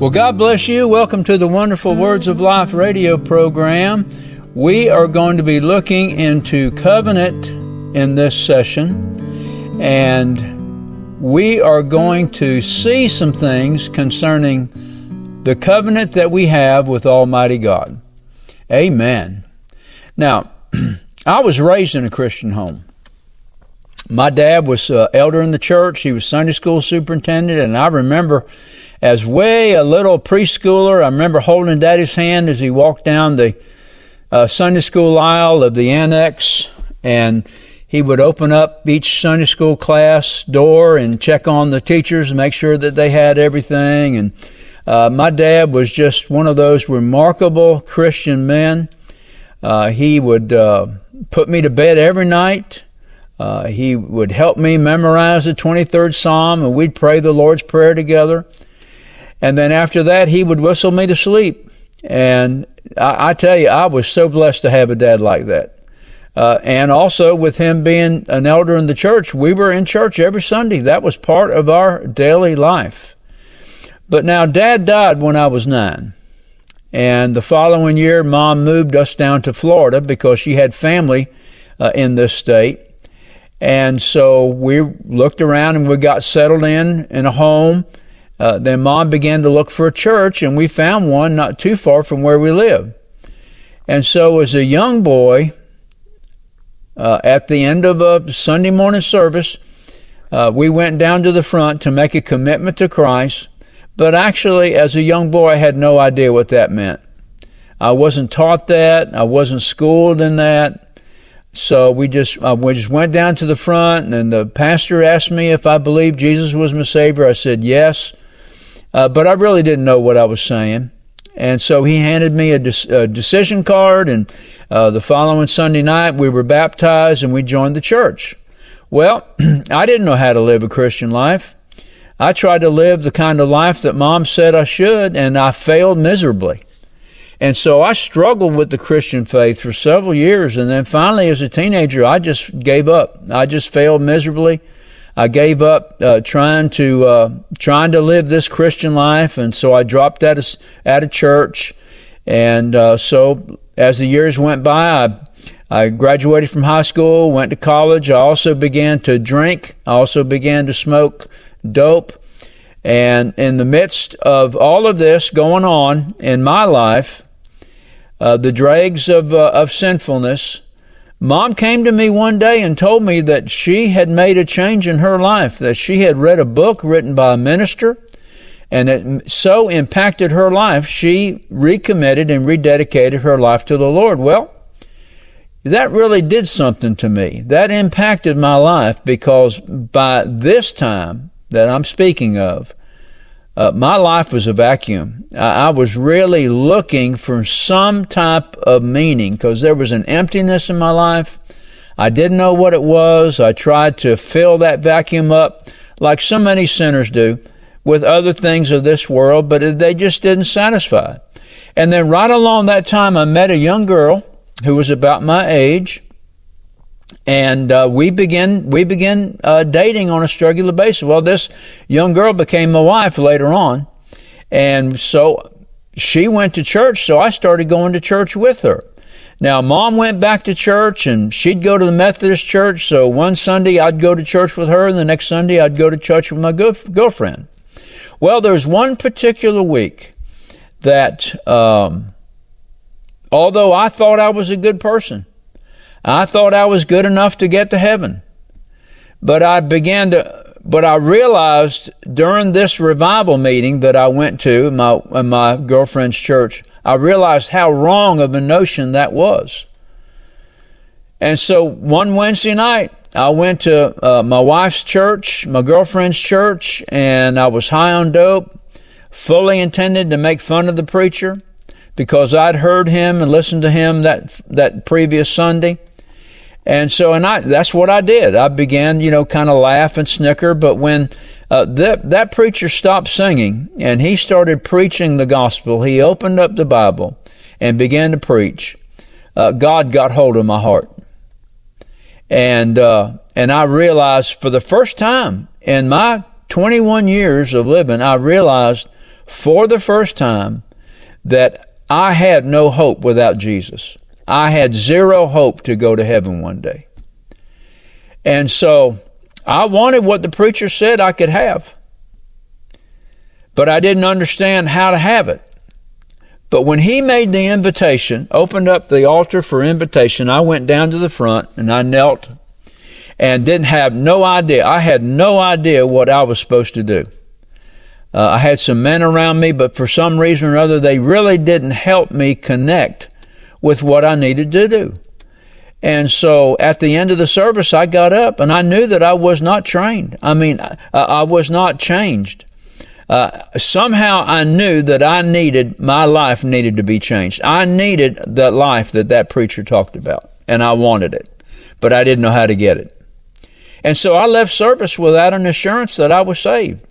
Well, God bless you. Welcome to the Wonderful Words of Life radio program. We are going to be looking into covenant in this session, and we are going to see some things concerning the covenant that we have with Almighty God. Amen. Now, I was raised in a Christian home. My dad was uh, elder in the church. He was Sunday school superintendent, and I remember as way a little preschooler, I remember holding Daddy's hand as he walked down the uh, Sunday school aisle of the annex, and he would open up each Sunday school class door and check on the teachers and make sure that they had everything. And uh, my dad was just one of those remarkable Christian men. Uh, he would uh, put me to bed every night. Uh, he would help me memorize the 23rd Psalm, and we'd pray the Lord's Prayer together. And then after that, he would whistle me to sleep. And I, I tell you, I was so blessed to have a dad like that. Uh, and also with him being an elder in the church, we were in church every Sunday. That was part of our daily life. But now dad died when I was nine. And the following year, mom moved us down to Florida because she had family uh, in this state. And so we looked around and we got settled in in a home. Uh, then mom began to look for a church, and we found one not too far from where we live. And so, as a young boy, uh, at the end of a Sunday morning service, uh, we went down to the front to make a commitment to Christ. But actually, as a young boy, I had no idea what that meant. I wasn't taught that. I wasn't schooled in that. So we just uh, we just went down to the front, and the pastor asked me if I believed Jesus was my Savior. I said yes, uh, but I really didn't know what I was saying. And so he handed me a, de- a decision card, and uh, the following Sunday night we were baptized and we joined the church. Well, I didn't know how to live a Christian life. I tried to live the kind of life that mom said I should, and I failed miserably. And so I struggled with the Christian faith for several years. And then finally, as a teenager, I just gave up. I just failed miserably. I gave up uh, trying to uh, trying to live this Christian life, and so I dropped out of out of church. And uh, so, as the years went by, I, I graduated from high school, went to college. I also began to drink. I also began to smoke dope. And in the midst of all of this going on in my life, uh, the dregs of, uh, of sinfulness, Mom came to me one day and told me that she had made a change in her life, that she had read a book written by a minister, and it so impacted her life, she recommitted and rededicated her life to the Lord. Well, that really did something to me. That impacted my life because by this time that I'm speaking of, uh, my life was a vacuum. I, I was really looking for some type of meaning because there was an emptiness in my life. I didn't know what it was. I tried to fill that vacuum up like so many sinners do with other things of this world, but they just didn't satisfy. And then right along that time, I met a young girl who was about my age and uh, we began we began uh, dating on a regular basis. Well, this young girl became my wife later on, and so she went to church. So I started going to church with her. Now, mom went back to church, and she'd go to the Methodist church. So one Sunday I'd go to church with her, and the next Sunday I'd go to church with my good girlfriend. Well, there's one particular week that, um, although I thought I was a good person, I thought I was good enough to get to heaven. But I began to, but I realized during this revival meeting that I went to my, my girlfriend's church, I realized how wrong of a notion that was. And so one Wednesday night, I went to uh, my wife's church, my girlfriend's church, and I was high on dope, fully intended to make fun of the preacher because I'd heard him and listened to him that, that previous Sunday. And so, and I, that's what I did. I began, you know, kind of laugh and snicker. But when uh, that, that preacher stopped singing and he started preaching the gospel, he opened up the Bible and began to preach. Uh, God got hold of my heart. And, uh, and I realized for the first time in my 21 years of living, I realized for the first time that I had no hope without Jesus. I had zero hope to go to heaven one day. And so I wanted what the preacher said I could have, but I didn't understand how to have it. But when he made the invitation, opened up the altar for invitation, I went down to the front and I knelt and didn't have no idea. I had no idea what I was supposed to do. Uh, I had some men around me, but for some reason or other, they really didn't help me connect with what I needed to do. And so at the end of the service, I got up and I knew that I was not trained. I mean, I, I was not changed. Uh, somehow I knew that I needed, my life needed to be changed. I needed the life that that preacher talked about, and I wanted it, but I didn't know how to get it. And so I left service without an assurance that I was saved.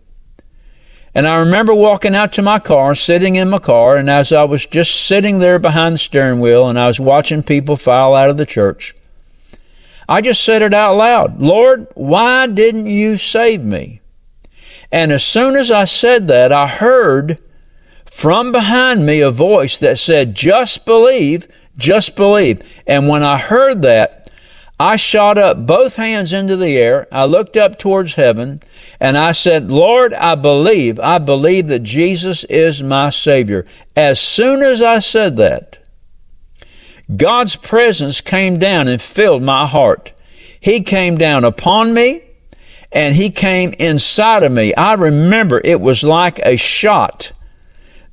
And I remember walking out to my car, sitting in my car, and as I was just sitting there behind the steering wheel and I was watching people file out of the church, I just said it out loud Lord, why didn't you save me? And as soon as I said that, I heard from behind me a voice that said, Just believe, just believe. And when I heard that, I shot up both hands into the air. I looked up towards heaven and I said, Lord, I believe, I believe that Jesus is my Savior. As soon as I said that, God's presence came down and filled my heart. He came down upon me and he came inside of me. I remember it was like a shot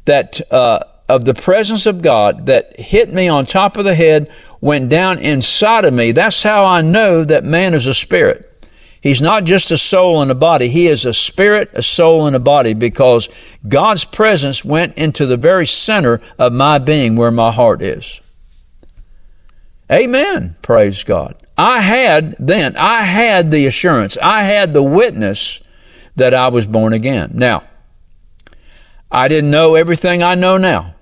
that uh, of the presence of God that hit me on top of the head, went down inside of me. That's how I know that man is a spirit. He's not just a soul and a body. He is a spirit, a soul, and a body because God's presence went into the very center of my being where my heart is. Amen. Praise God. I had then, I had the assurance, I had the witness that I was born again. Now, I didn't know everything I know now.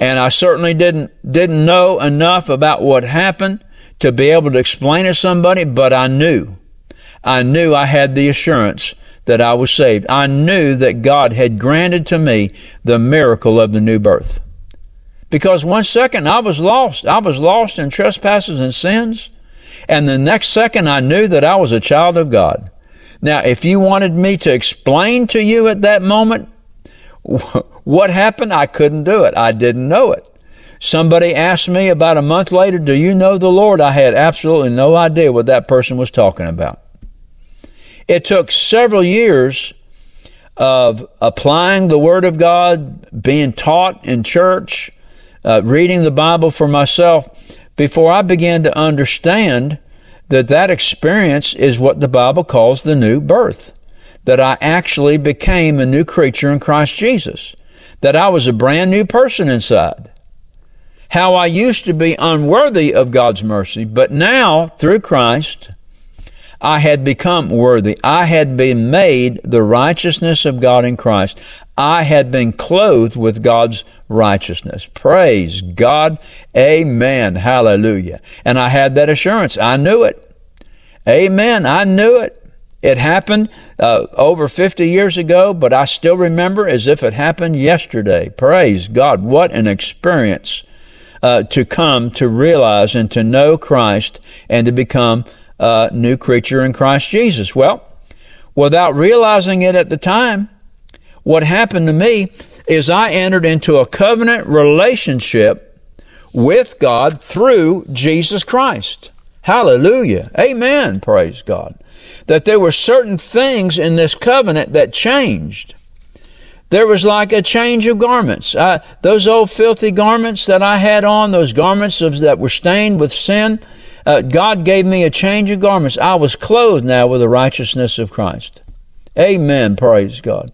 And I certainly didn't, didn't know enough about what happened to be able to explain to somebody, but I knew. I knew I had the assurance that I was saved. I knew that God had granted to me the miracle of the new birth. Because one second I was lost. I was lost in trespasses and sins. And the next second, I knew that I was a child of God. Now, if you wanted me to explain to you at that moment what happened, I couldn't do it. I didn't know it. Somebody asked me about a month later, Do you know the Lord? I had absolutely no idea what that person was talking about. It took several years of applying the Word of God, being taught in church, uh, reading the Bible for myself before I began to understand that that experience is what the Bible calls the new birth. That I actually became a new creature in Christ Jesus. That I was a brand new person inside. How I used to be unworthy of God's mercy, but now, through Christ, I had become worthy. I had been made the righteousness of God in Christ. I had been clothed with God's righteousness. Praise God. Amen. Hallelujah. And I had that assurance. I knew it. Amen. I knew it. It happened uh, over 50 years ago, but I still remember as if it happened yesterday. Praise God. What an experience uh, to come to realize and to know Christ and to become a new creature in Christ Jesus. Well, without realizing it at the time, what happened to me is I entered into a covenant relationship with God through Jesus Christ. Hallelujah. Amen. Praise God. That there were certain things in this covenant that changed. There was like a change of garments. Uh, those old filthy garments that I had on, those garments of, that were stained with sin, uh, God gave me a change of garments. I was clothed now with the righteousness of Christ. Amen. Praise God.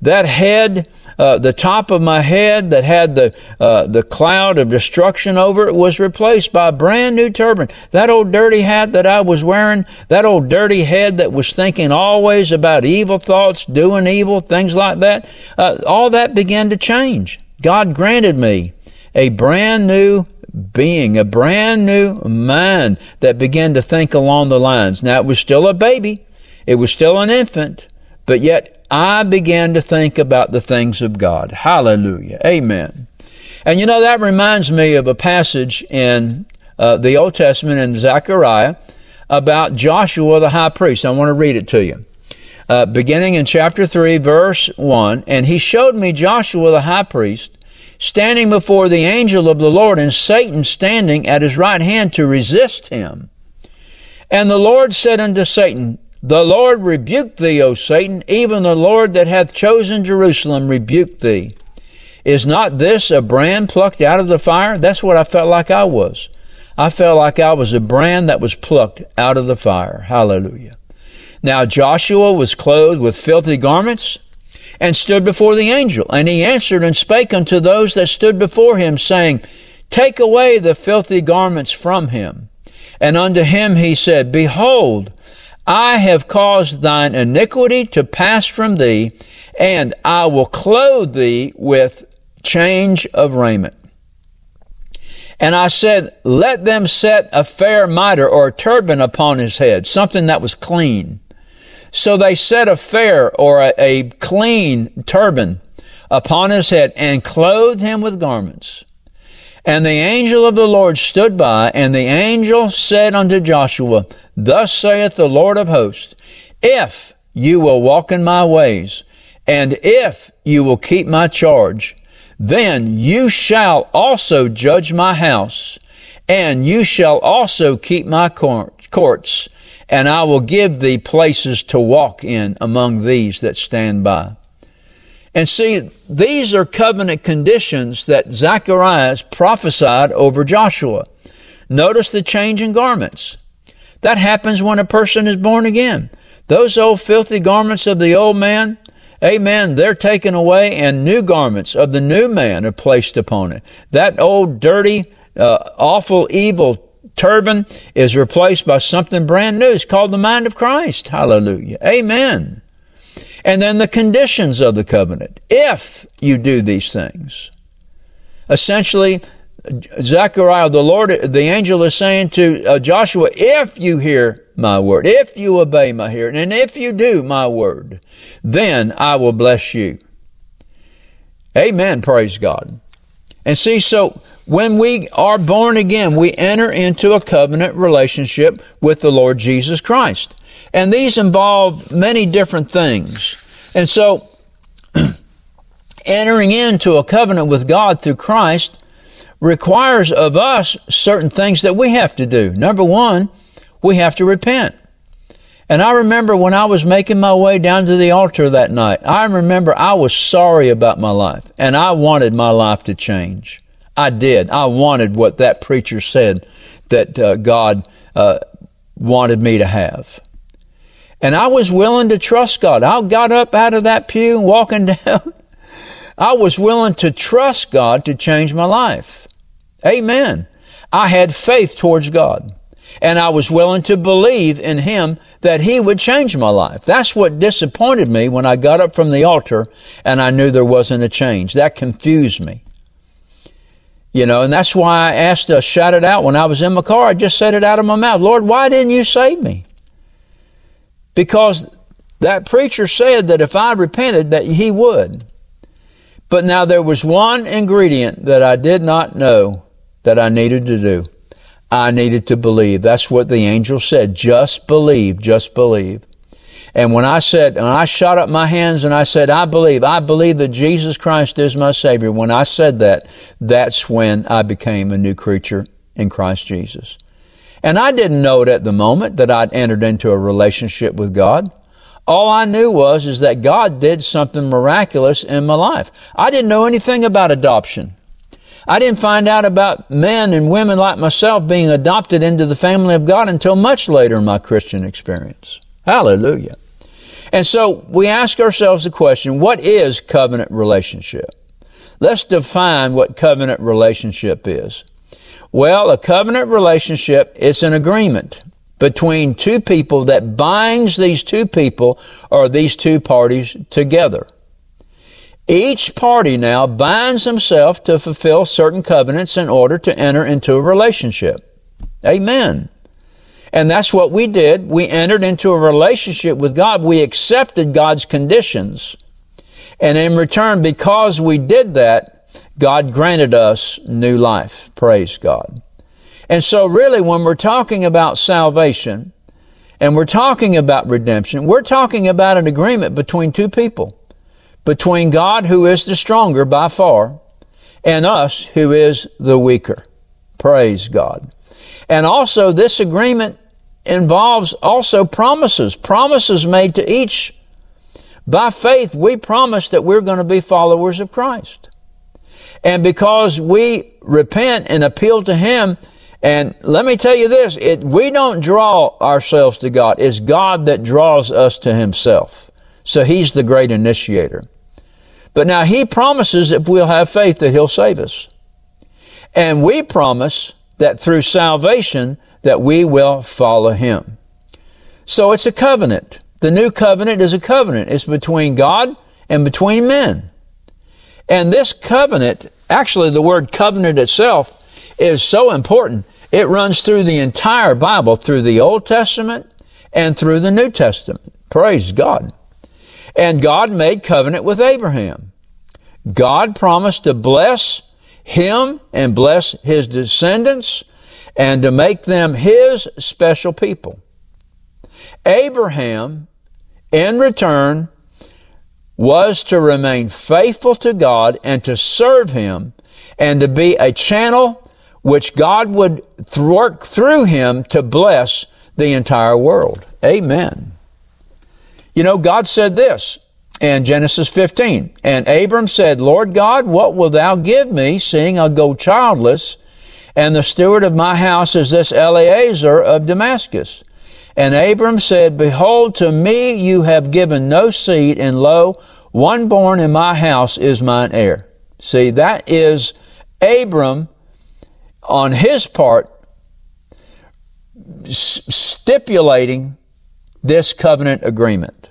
That head, uh, the top of my head that had the uh, the cloud of destruction over it was replaced by a brand new turban. That old dirty hat that I was wearing, that old dirty head that was thinking always about evil thoughts, doing evil, things like that, uh, all that began to change. God granted me a brand new being, a brand new mind that began to think along the lines. Now, it was still a baby, it was still an infant, but yet I began to think about the things of God. Hallelujah. Amen. And you know, that reminds me of a passage in uh, the Old Testament in Zechariah about Joshua the high priest. I want to read it to you. Uh, beginning in chapter 3, verse 1 And he showed me Joshua the high priest standing before the angel of the Lord, and Satan standing at his right hand to resist him. And the Lord said unto Satan, The Lord rebuke thee, O Satan, even the Lord that hath chosen Jerusalem rebuke thee. Is not this a brand plucked out of the fire? That's what I felt like I was. I felt like I was a brand that was plucked out of the fire. Hallelujah. Now Joshua was clothed with filthy garments and stood before the angel. And he answered and spake unto those that stood before him, saying, Take away the filthy garments from him. And unto him he said, Behold, I have caused thine iniquity to pass from thee, and I will clothe thee with change of raiment. And I said, let them set a fair mitre or a turban upon his head, something that was clean. So they set a fair or a, a clean turban upon his head and clothed him with garments. And the angel of the Lord stood by, and the angel said unto Joshua, Thus saith the Lord of hosts, If you will walk in my ways, and if you will keep my charge, then you shall also judge my house, and you shall also keep my courts, and I will give thee places to walk in among these that stand by. And see, these are covenant conditions that Zacharias prophesied over Joshua. Notice the change in garments. That happens when a person is born again. Those old filthy garments of the old man, Amen. They're taken away and new garments of the new man are placed upon it. That old dirty, uh, awful, evil turban is replaced by something brand new. It's called the mind of Christ. Hallelujah. Amen. And then the conditions of the covenant. If you do these things. Essentially, Zechariah, the Lord, the angel is saying to uh, Joshua, if you hear my word, if you obey my hearing, and if you do my word, then I will bless you. Amen. Praise God. And see, so when we are born again, we enter into a covenant relationship with the Lord Jesus Christ. And these involve many different things. And so, entering into a covenant with God through Christ requires of us certain things that we have to do. Number one, we have to repent. And I remember when I was making my way down to the altar that night, I remember I was sorry about my life and I wanted my life to change. I did. I wanted what that preacher said that uh, God uh, wanted me to have. And I was willing to trust God. I got up out of that pew and walking down. I was willing to trust God to change my life. Amen. I had faith towards God. And I was willing to believe in Him that He would change my life. That's what disappointed me when I got up from the altar and I knew there wasn't a change. That confused me. You know, and that's why I asked to shout it out when I was in my car. I just said it out of my mouth. Lord, why didn't you save me? Because that preacher said that if I repented that he would. But now there was one ingredient that I did not know that I needed to do. I needed to believe. That's what the angel said. Just believe, just believe. And when I said, when I shot up my hands and I said, I believe, I believe that Jesus Christ is my Savior, when I said that, that's when I became a new creature in Christ Jesus. And I didn't know it at the moment that I'd entered into a relationship with God. All I knew was, is that God did something miraculous in my life. I didn't know anything about adoption. I didn't find out about men and women like myself being adopted into the family of God until much later in my Christian experience. Hallelujah. And so we ask ourselves the question, what is covenant relationship? Let's define what covenant relationship is. Well, a covenant relationship is an agreement between two people that binds these two people or these two parties together. Each party now binds himself to fulfill certain covenants in order to enter into a relationship. Amen. And that's what we did. We entered into a relationship with God. We accepted God's conditions. And in return, because we did that, God granted us new life. Praise God. And so really when we're talking about salvation and we're talking about redemption, we're talking about an agreement between two people. Between God, who is the stronger by far, and us, who is the weaker. Praise God. And also this agreement involves also promises, promises made to each. By faith, we promise that we're going to be followers of Christ. And because we repent and appeal to Him, and let me tell you this, it, we don't draw ourselves to God. It's God that draws us to Himself. So He's the great initiator. But now He promises if we'll have faith that He'll save us. And we promise that through salvation that we will follow Him. So it's a covenant. The new covenant is a covenant. It's between God and between men. And this covenant, actually the word covenant itself is so important. It runs through the entire Bible, through the Old Testament and through the New Testament. Praise God. And God made covenant with Abraham. God promised to bless him and bless his descendants and to make them his special people. Abraham, in return, was to remain faithful to God and to serve him and to be a channel which God would work through him to bless the entire world. Amen. You know, God said this in Genesis 15, and Abram said, Lord God, what wilt thou give me, seeing I go childless, and the steward of my house is this Eleazar of Damascus? And Abram said, Behold, to me you have given no seed, and lo, one born in my house is mine heir. See, that is Abram on his part stipulating this covenant agreement.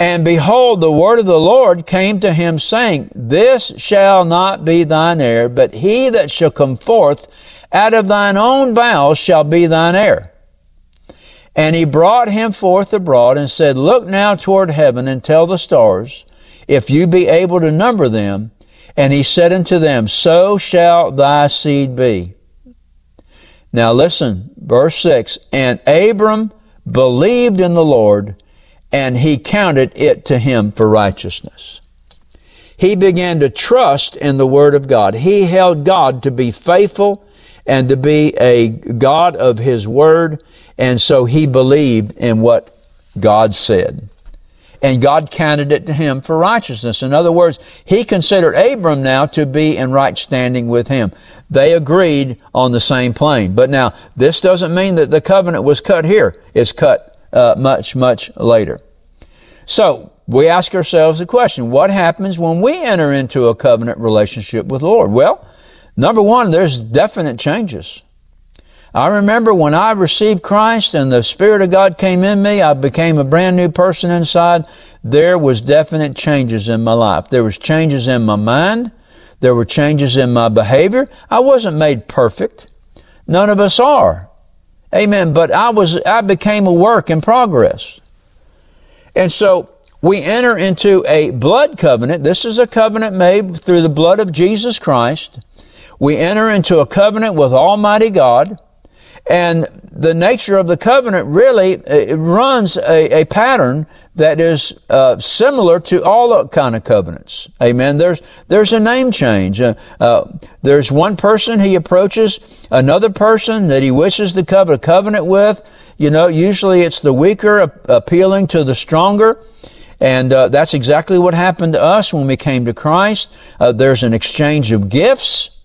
And behold, the word of the Lord came to him saying, This shall not be thine heir, but he that shall come forth out of thine own bowels shall be thine heir. And he brought him forth abroad and said, Look now toward heaven and tell the stars, if you be able to number them. And he said unto them, So shall thy seed be. Now listen, verse 6 And Abram believed in the Lord, and he counted it to him for righteousness. He began to trust in the Word of God. He held God to be faithful and to be a God of His Word. And so he believed in what God said. And God counted it to him for righteousness. In other words, he considered Abram now to be in right standing with him. They agreed on the same plane. But now, this doesn't mean that the covenant was cut here. It's cut uh, much, much later. So, we ask ourselves the question, what happens when we enter into a covenant relationship with the Lord? Well, Number one, there's definite changes. I remember when I received Christ and the Spirit of God came in me, I became a brand new person inside. There was definite changes in my life. There was changes in my mind. There were changes in my behavior. I wasn't made perfect. None of us are. Amen. But I was, I became a work in progress. And so we enter into a blood covenant. This is a covenant made through the blood of Jesus Christ. We enter into a covenant with Almighty God. And the nature of the covenant really runs a, a pattern that is uh, similar to all kind of covenants. Amen. There's there's a name change. Uh, uh, there's one person he approaches another person that he wishes to cover a covenant with. You know, usually it's the weaker appealing to the stronger. And uh, that's exactly what happened to us when we came to Christ. Uh, there's an exchange of gifts.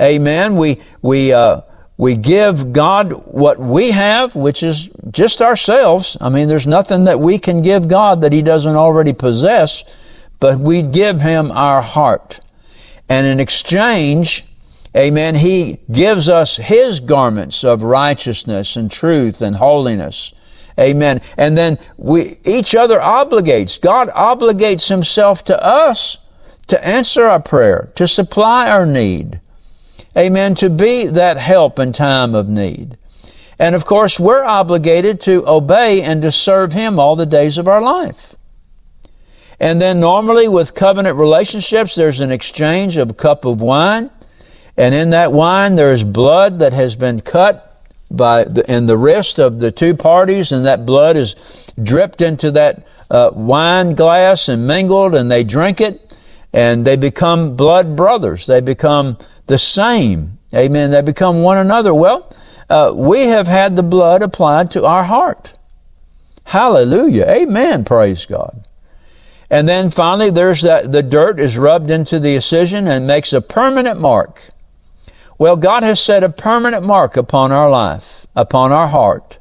Amen. We, we, uh, we give God what we have, which is just ourselves. I mean, there's nothing that we can give God that He doesn't already possess, but we give Him our heart. And in exchange, amen, He gives us His garments of righteousness and truth and holiness. Amen. And then we, each other obligates. God obligates Himself to us to answer our prayer, to supply our need. Amen. To be that help in time of need. And of course, we're obligated to obey and to serve Him all the days of our life. And then normally with covenant relationships, there's an exchange of a cup of wine. And in that wine, there's blood that has been cut by the, in the wrist of the two parties, and that blood is dripped into that uh, wine glass and mingled, and they drink it, and they become blood brothers. They become the same. Amen. They become one another. Well, uh, we have had the blood applied to our heart. Hallelujah. Amen. Praise God. And then finally, there's that, the dirt is rubbed into the incision and makes a permanent mark. Well, God has set a permanent mark upon our life, upon our heart,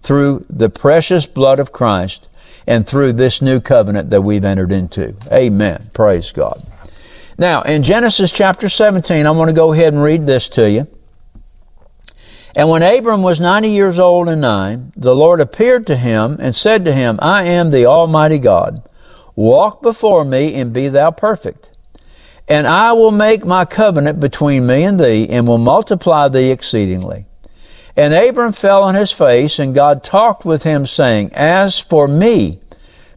through the precious blood of Christ and through this new covenant that we've entered into. Amen. Praise God. Now, in Genesis chapter 17, I'm going to go ahead and read this to you. And when Abram was 90 years old and nine, the Lord appeared to him and said to him, I am the Almighty God. Walk before me and be thou perfect. And I will make my covenant between me and thee and will multiply thee exceedingly. And Abram fell on his face and God talked with him saying, As for me,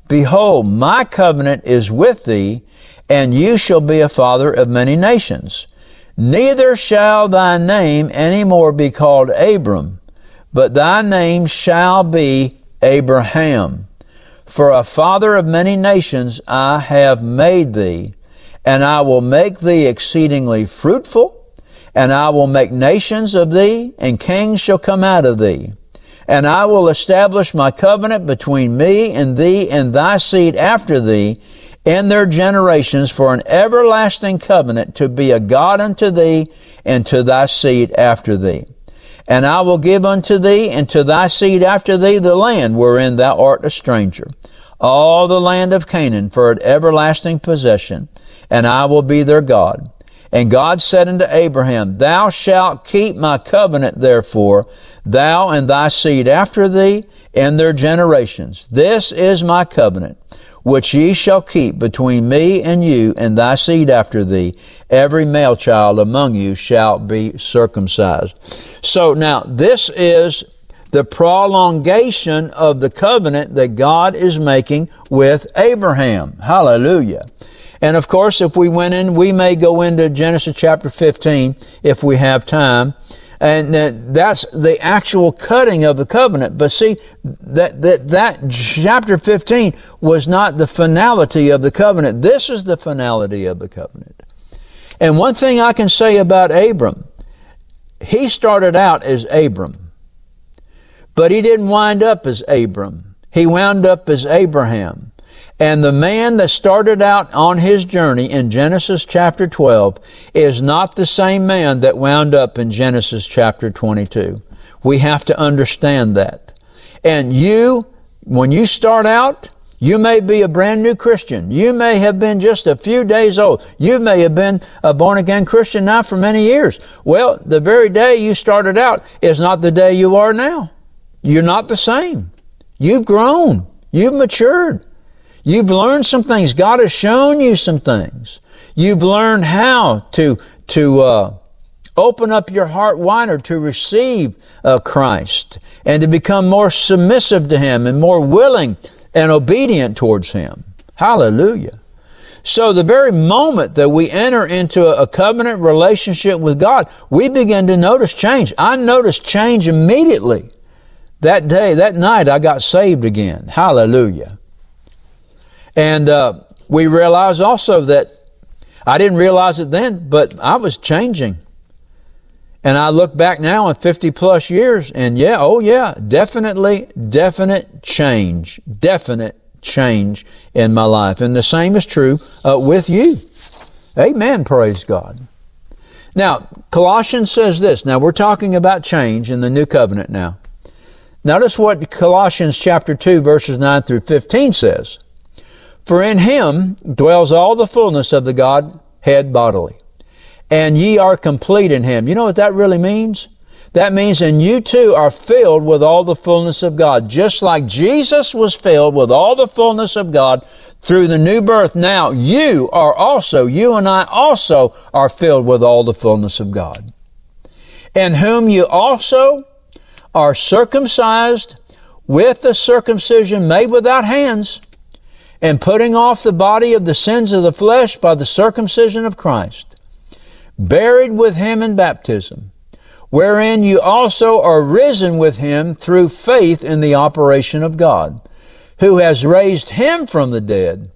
behold, my covenant is with thee and you shall be a father of many nations. Neither shall thy name any more be called Abram, but thy name shall be Abraham. For a father of many nations I have made thee, and I will make thee exceedingly fruitful, and I will make nations of thee, and kings shall come out of thee. And I will establish my covenant between me and thee and thy seed after thee, in their generations for an everlasting covenant to be a God unto thee and to thy seed after thee. And I will give unto thee and to thy seed after thee the land wherein thou art a stranger, all the land of Canaan for an everlasting possession, and I will be their God. And God said unto Abraham, Thou shalt keep my covenant therefore, thou and thy seed after thee, and their generations. This is my covenant which ye shall keep between me and you and thy seed after thee. Every male child among you shall be circumcised. So now this is the prolongation of the covenant that God is making with Abraham. Hallelujah. And of course, if we went in, we may go into Genesis chapter 15 if we have time and uh, that's the actual cutting of the covenant. But see, that, that, that chapter 15 was not the finality of the covenant. This is the finality of the covenant. And one thing I can say about Abram, he started out as Abram, but he didn't wind up as Abram. He wound up as Abraham. And the man that started out on his journey in Genesis chapter 12 is not the same man that wound up in Genesis chapter 22. We have to understand that. And you, when you start out, you may be a brand new Christian. You may have been just a few days old. You may have been a born again Christian now for many years. Well, the very day you started out is not the day you are now. You're not the same. You've grown. You've matured. You've learned some things. God has shown you some things. You've learned how to, to, uh, open up your heart wider to receive uh, Christ and to become more submissive to Him and more willing and obedient towards Him. Hallelujah. So the very moment that we enter into a covenant relationship with God, we begin to notice change. I noticed change immediately. That day, that night, I got saved again. Hallelujah. And uh, we realize also that I didn't realize it then, but I was changing. And I look back now in 50 plus years, and yeah, oh yeah, definitely, definite change, definite change in my life. And the same is true uh, with you. Amen. Praise God. Now, Colossians says this. Now, we're talking about change in the new covenant now. Notice what Colossians chapter 2 verses 9 through 15 says. For in him dwells all the fullness of the Godhead bodily. And ye are complete in him. You know what that really means? That means, and you too are filled with all the fullness of God. Just like Jesus was filled with all the fullness of God through the new birth. Now you are also, you and I also are filled with all the fullness of God. In whom you also are circumcised with the circumcision made without hands, and putting off the body of the sins of the flesh by the circumcision of Christ, buried with him in baptism, wherein you also are risen with him through faith in the operation of God, who has raised him from the dead.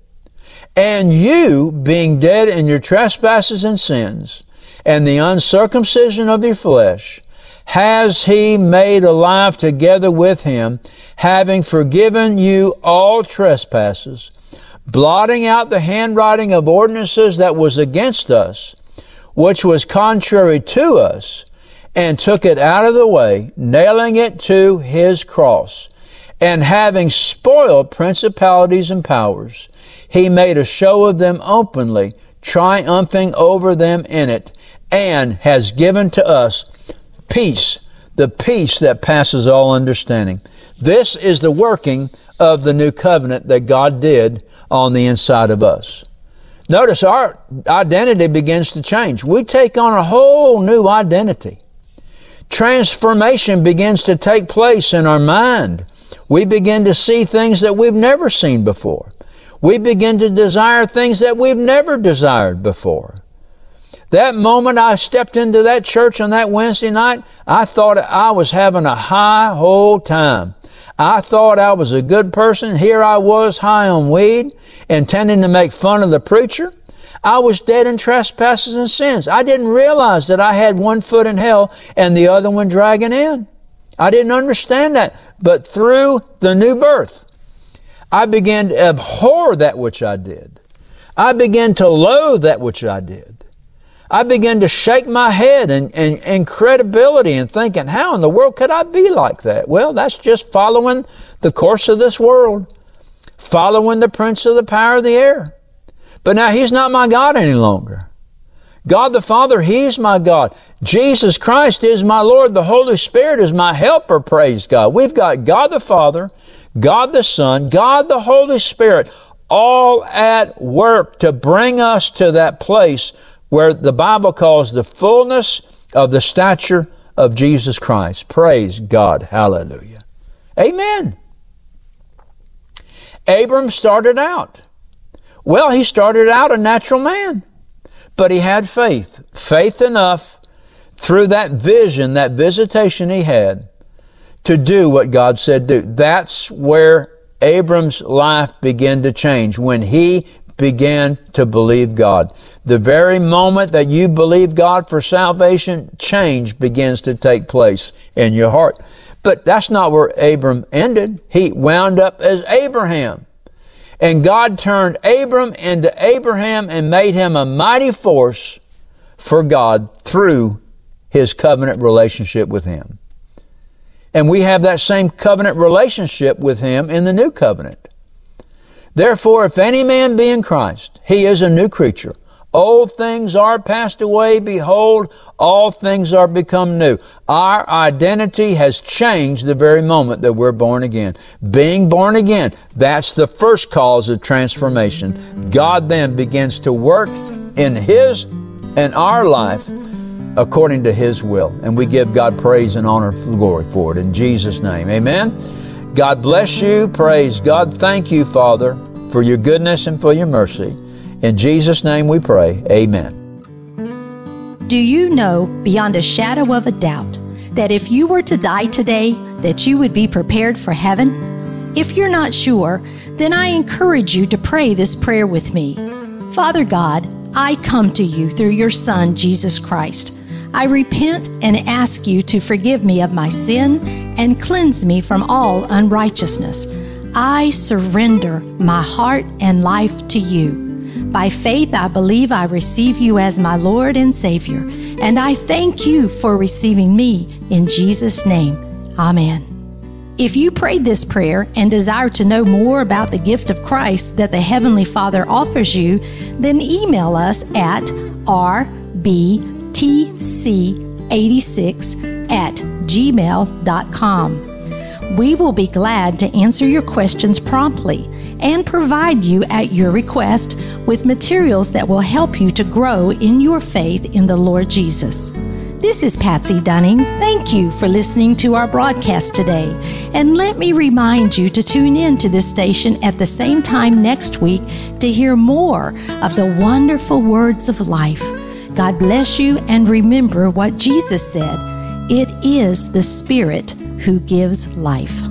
And you, being dead in your trespasses and sins, and the uncircumcision of your flesh, has he made alive together with him, having forgiven you all trespasses, blotting out the handwriting of ordinances that was against us, which was contrary to us, and took it out of the way, nailing it to his cross. And having spoiled principalities and powers, he made a show of them openly, triumphing over them in it, and has given to us peace, the peace that passes all understanding. This is the working of the new covenant that God did on the inside of us. Notice our identity begins to change. We take on a whole new identity. Transformation begins to take place in our mind. We begin to see things that we've never seen before. We begin to desire things that we've never desired before. That moment I stepped into that church on that Wednesday night, I thought I was having a high whole time. I thought I was a good person. Here I was high on weed, intending to make fun of the preacher. I was dead in trespasses and sins. I didn't realize that I had one foot in hell and the other one dragging in. I didn't understand that. But through the new birth, I began to abhor that which I did. I began to loathe that which I did. I began to shake my head in, in, incredibility and thinking, how in the world could I be like that? Well, that's just following the course of this world, following the prince of the power of the air. But now he's not my God any longer. God the Father, He's my God. Jesus Christ is my Lord. The Holy Spirit is my helper, praise God. We've got God the Father, God the Son, God the Holy Spirit, all at work to bring us to that place where the Bible calls the fullness of the stature of Jesus Christ. Praise God. Hallelujah. Amen. Abram started out. Well, he started out a natural man, but he had faith. Faith enough through that vision, that visitation he had to do what God said do. That's where Abram's life began to change when he began to believe God. The very moment that you believe God for salvation, change begins to take place in your heart. But that's not where Abram ended. He wound up as Abraham. And God turned Abram into Abraham and made him a mighty force for God through his covenant relationship with him. And we have that same covenant relationship with him in the new covenant. Therefore, if any man be in Christ, he is a new creature. Old things are passed away. Behold, all things are become new. Our identity has changed the very moment that we're born again. Being born again, that's the first cause of transformation. God then begins to work in His and our life according to His will. And we give God praise and honor and glory for it in Jesus' name. Amen. God bless you. Praise God. Thank you, Father, for your goodness and for your mercy. In Jesus' name we pray. Amen. Do you know beyond a shadow of a doubt that if you were to die today, that you would be prepared for heaven? If you're not sure, then I encourage you to pray this prayer with me. Father God, I come to you through your Son, Jesus Christ. I repent and ask you to forgive me of my sin and cleanse me from all unrighteousness. I surrender my heart and life to you. By faith, I believe I receive you as my Lord and Savior, and I thank you for receiving me in Jesus' name. Amen. If you prayed this prayer and desire to know more about the gift of Christ that the Heavenly Father offers you, then email us at tc86 at gmail.com. We will be glad to answer your questions promptly and provide you at your request with materials that will help you to grow in your faith in the Lord Jesus. This is Patsy Dunning. Thank you for listening to our broadcast today. And let me remind you to tune in to this station at the same time next week to hear more of the wonderful words of life. God bless you and remember what Jesus said it is the Spirit who gives life.